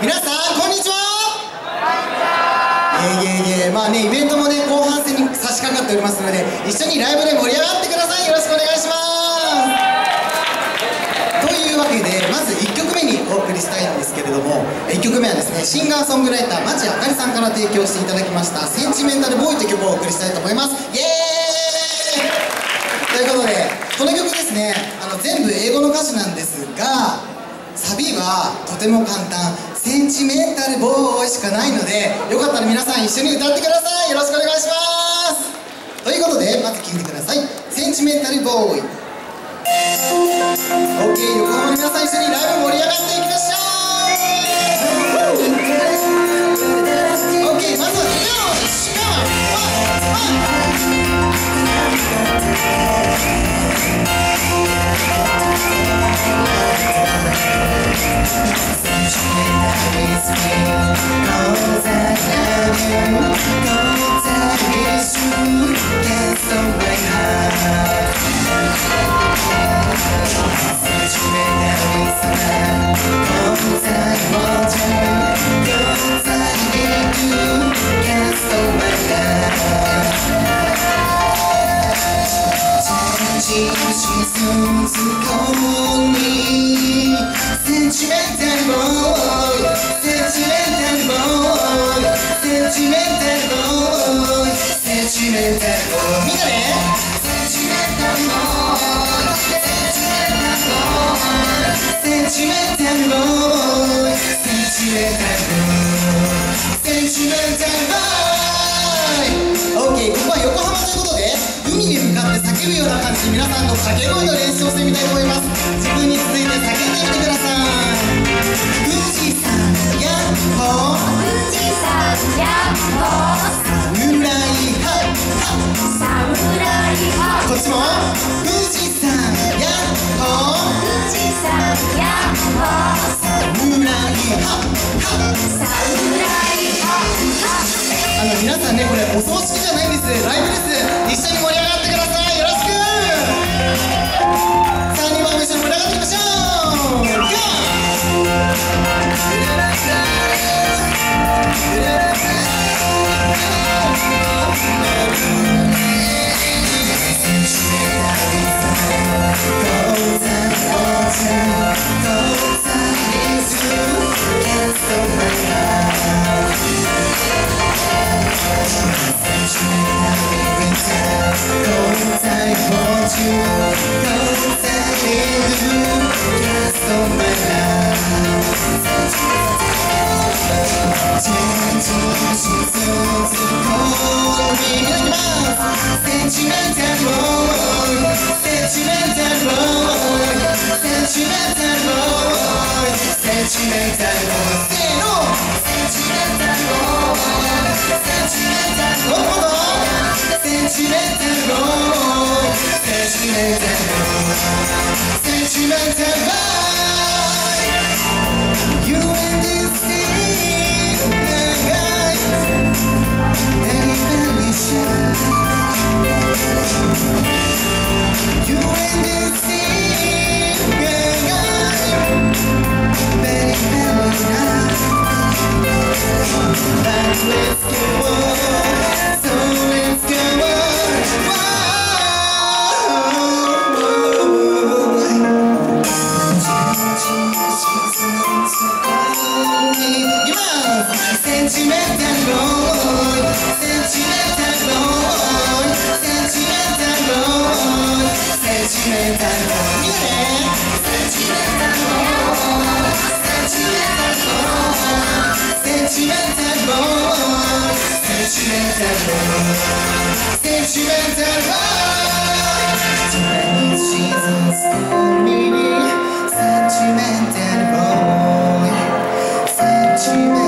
皆さんこんにちは。いえいえいえまあねイベントもね後半戦に差し掛かっておりますので一緒にライブで盛り上がってください。よろしくお願いします。というわけでまず1曲目にお送りしたいんですけれども1曲目はですねシンガーソングライター町あかりさんから提供していただきました「センチメンタルボーイ」という曲をお送りしたいと思います。イエーイ！ということでこの曲ですねあの全部英語の歌詞なんですがサビはとても簡単。センチメンタルボーイしかないのでよかったら皆さん一緒に歌ってください。よろしくお願いします。ということでまず聴いてください。センチメンタルボーイ。OK 横浜の皆さん一緒にライブ盛り上がっていきましょう。OK まずは手をしかみんなねセンチメン。ここは横浜ということで海に向かって叫ぶような感じで皆さんと掛け声の練習をしてみたいと思います自分に続いて叫んでみてください富士山やっほ富士山やっほ侍は侍はこっちも富士山やっほ富士山やっほ侍は侍はあの皆さんねこれお葬式じゃないんですライブ September. sentimental Sentimental Sentimental world Sentimental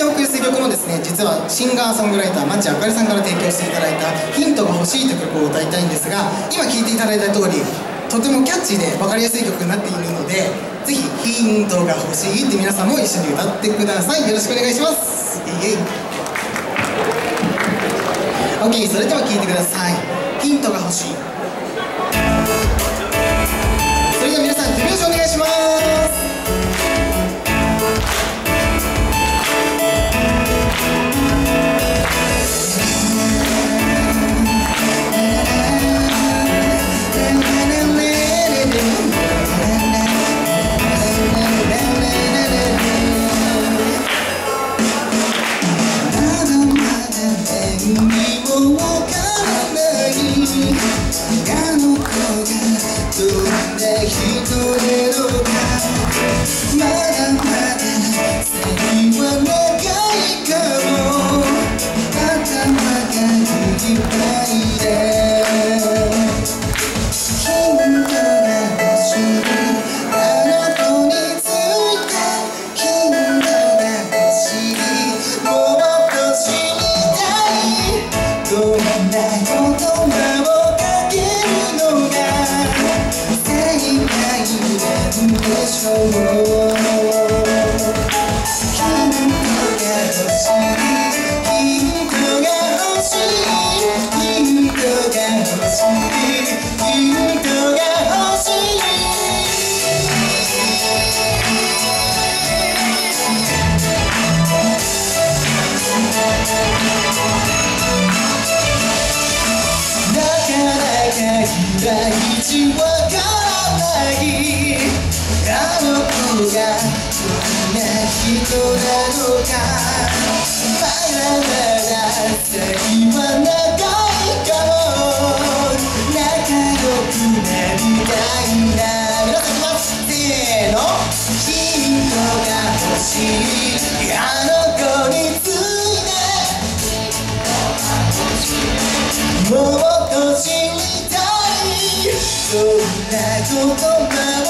でお送りする曲もですね実はシンガーソングライター町あかりさんから提供していただいた「ヒントが欲しい」という曲を歌いたいんですが今聴いていただいた通りとてもキャッチーで分かりやすい曲になっているのでぜひ「ヒントが欲しい」って皆さんも一緒に歌ってください。よろしくお願いします。イエイ。OK それでは聴いてください「ヒントが欲しい」それでは皆さん手拍子お願いします。第一は僕がどんな人なのかまだまだ先は長いかも仲良くなりたいんだ皆さんいせーのヒントが欲しいあの子についてもっと知りたい。そんな言葉を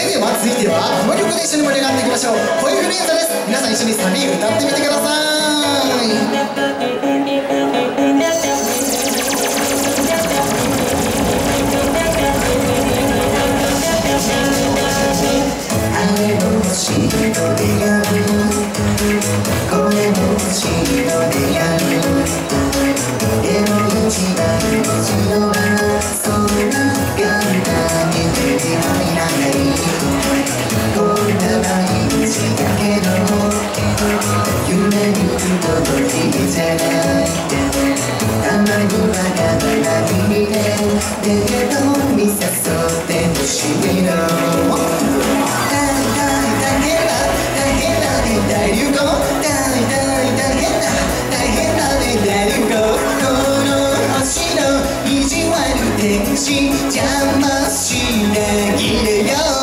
れには続いてはこの曲で一緒に盛り上がっていきましょうこういうフレーズです皆さん一緒にサビ歌ってみてください心。天使邪魔しないでよ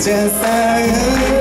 解散。